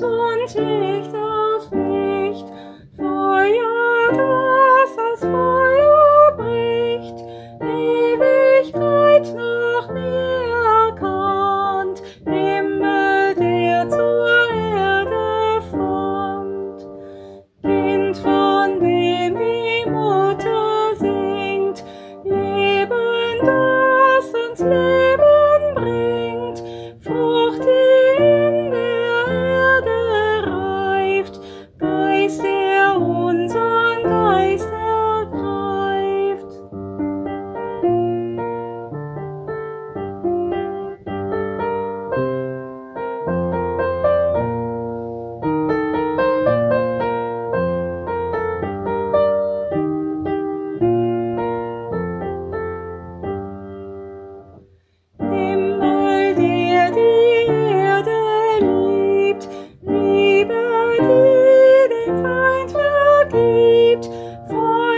dort liegt for